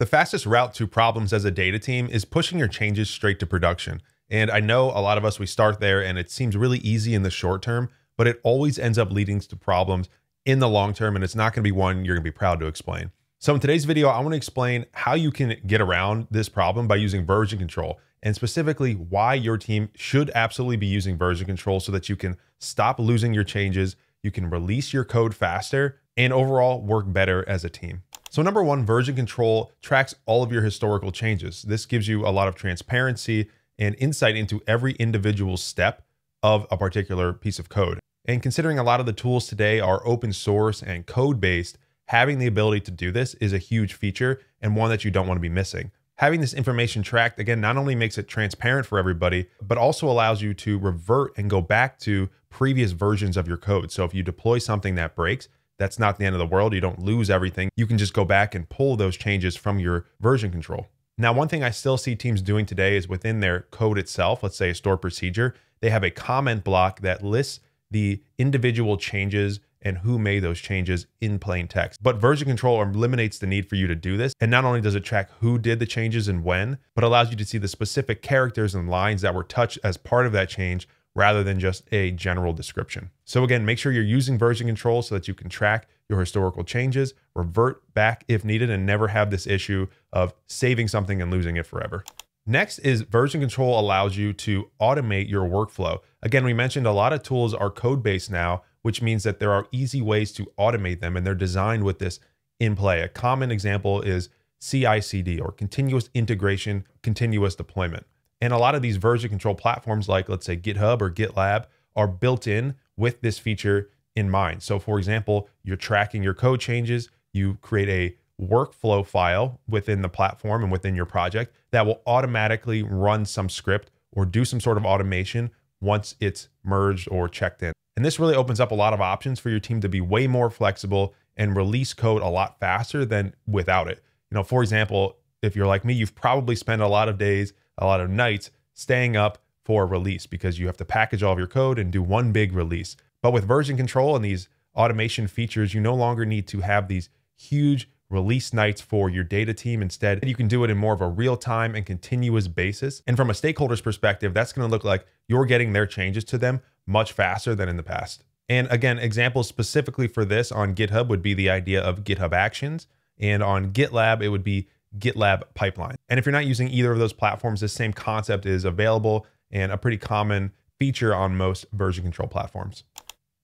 The fastest route to problems as a data team is pushing your changes straight to production. And I know a lot of us, we start there and it seems really easy in the short term, but it always ends up leading to problems in the long term. And it's not going to be one you're going to be proud to explain. So in today's video, I want to explain how you can get around this problem by using version control and specifically why your team should absolutely be using version control so that you can stop losing your changes, you can release your code faster, and overall work better as a team. So number one, version control tracks all of your historical changes. This gives you a lot of transparency and insight into every individual step of a particular piece of code. And considering a lot of the tools today are open source and code based, having the ability to do this is a huge feature and one that you don't want to be missing. Having this information tracked, again, not only makes it transparent for everybody, but also allows you to revert and go back to previous versions of your code. So if you deploy something that breaks, that's not the end of the world. You don't lose everything. You can just go back and pull those changes from your version control. Now, one thing I still see teams doing today is within their code itself, let's say a store procedure, they have a comment block that lists the individual changes and who made those changes in plain text. But version control eliminates the need for you to do this. And not only does it track who did the changes and when, but allows you to see the specific characters and lines that were touched as part of that change rather than just a general description. So again, make sure you're using version control so that you can track your historical changes, revert back if needed, and never have this issue of saving something and losing it forever. Next is version control allows you to automate your workflow. Again, we mentioned a lot of tools are code-based now, which means that there are easy ways to automate them and they're designed with this in play. A common example is CI/CD or continuous integration, continuous deployment. And a lot of these version control platforms, like let's say GitHub or GitLab, are built in with this feature in mind. So, for example, you're tracking your code changes, you create a workflow file within the platform and within your project that will automatically run some script or do some sort of automation once it's merged or checked in. And this really opens up a lot of options for your team to be way more flexible and release code a lot faster than without it. You know, for example, if you're like me, you've probably spent a lot of days a lot of nights staying up for release because you have to package all of your code and do one big release. But with version control and these automation features, you no longer need to have these huge release nights for your data team. Instead, you can do it in more of a real time and continuous basis. And from a stakeholder's perspective, that's going to look like you're getting their changes to them much faster than in the past. And again, examples specifically for this on GitHub would be the idea of GitHub Actions. And on GitLab, it would be GitLab pipeline. And if you're not using either of those platforms, this same concept is available and a pretty common feature on most version control platforms.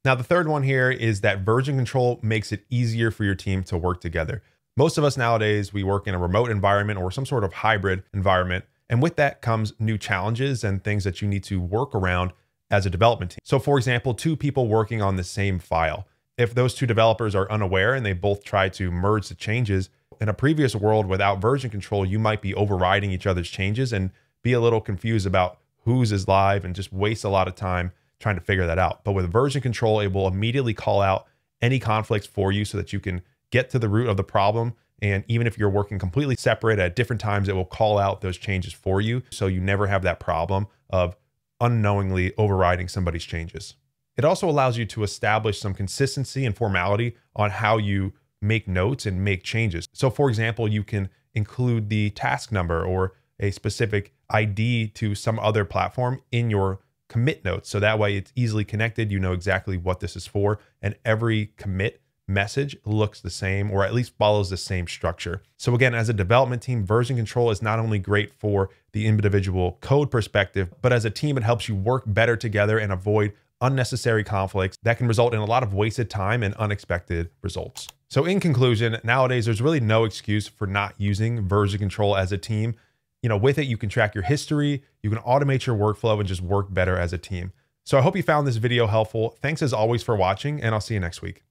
Now, the third one here is that version control makes it easier for your team to work together. Most of us nowadays, we work in a remote environment or some sort of hybrid environment. And with that comes new challenges and things that you need to work around as a development team. So, for example, two people working on the same file. If those two developers are unaware and they both try to merge the changes, in a previous world without version control, you might be overriding each other's changes and be a little confused about whose is live and just waste a lot of time trying to figure that out. But with version control, it will immediately call out any conflicts for you so that you can get to the root of the problem. And even if you're working completely separate at different times, it will call out those changes for you. So you never have that problem of unknowingly overriding somebody's changes. It also allows you to establish some consistency and formality on how you make notes and make changes. So, for example, you can include the task number or a specific ID to some other platform in your commit notes. So that way it's easily connected. You know exactly what this is for. And every commit message looks the same or at least follows the same structure. So again, as a development team, version control is not only great for the individual code perspective, but as a team, it helps you work better together and avoid unnecessary conflicts that can result in a lot of wasted time and unexpected results. So in conclusion, nowadays there's really no excuse for not using version control as a team. You know, with it you can track your history, you can automate your workflow and just work better as a team. So I hope you found this video helpful. Thanks as always for watching and I'll see you next week.